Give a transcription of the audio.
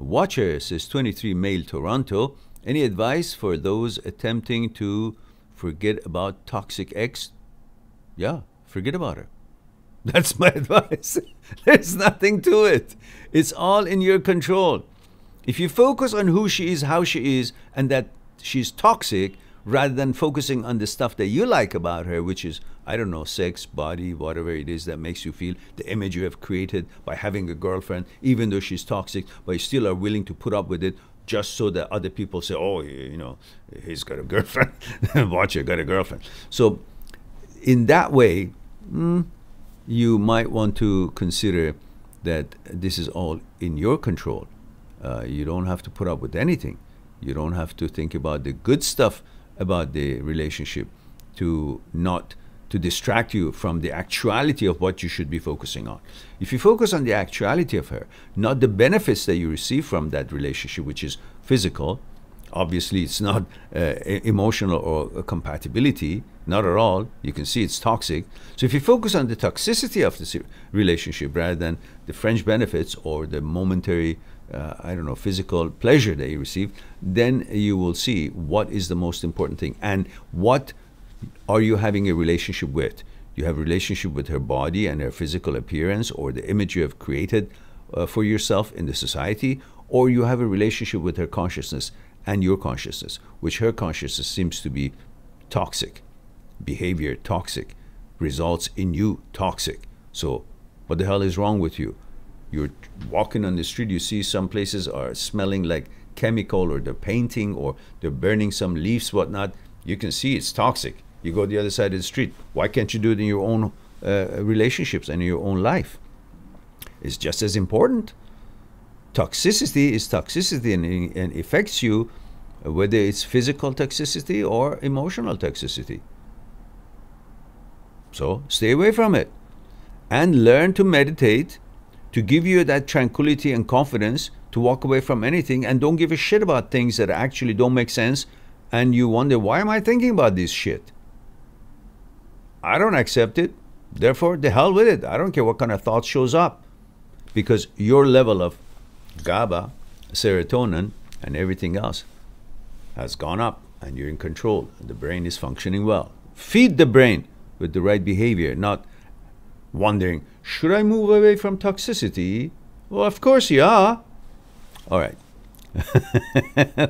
Watcher says 23 male Toronto. Any advice for those attempting to forget about toxic ex? Yeah, forget about her. That's my advice. There's nothing to it. It's all in your control. If you focus on who she is, how she is, and that she's toxic, rather than focusing on the stuff that you like about her, which is, I don't know, sex, body, whatever it is that makes you feel, the image you have created by having a girlfriend, even though she's toxic, but you still are willing to put up with it just so that other people say, oh, you know, he's got a girlfriend. Watch it, got a girlfriend. So, in that way, mm, you might want to consider that this is all in your control. Uh, you don't have to put up with anything. You don't have to think about the good stuff about the relationship to not to distract you from the actuality of what you should be focusing on. If you focus on the actuality of her, not the benefits that you receive from that relationship, which is physical, obviously it's not uh, emotional or compatibility, not at all. You can see it's toxic. So if you focus on the toxicity of this relationship rather than the french benefits or the momentary uh, I don't know, physical pleasure that you receive, then you will see what is the most important thing and what are you having a relationship with. You have a relationship with her body and her physical appearance or the image you have created uh, for yourself in the society, or you have a relationship with her consciousness and your consciousness, which her consciousness seems to be toxic, behavior toxic, results in you toxic. So, what the hell is wrong with you? you're walking on the street, you see some places are smelling like chemical or they're painting or they're burning some leaves, whatnot. You can see it's toxic. You go the other side of the street. Why can't you do it in your own uh, relationships and in your own life? It's just as important. Toxicity is toxicity and, and affects you whether it's physical toxicity or emotional toxicity. So stay away from it and learn to meditate to give you that tranquility and confidence to walk away from anything and don't give a shit about things that actually don't make sense and you wonder why am I thinking about this shit? I don't accept it. Therefore, the hell with it. I don't care what kind of thought shows up. Because your level of GABA, serotonin, and everything else has gone up and you're in control. The brain is functioning well. Feed the brain with the right behavior, not wondering, should I move away from toxicity? Well, of course, you are. All right.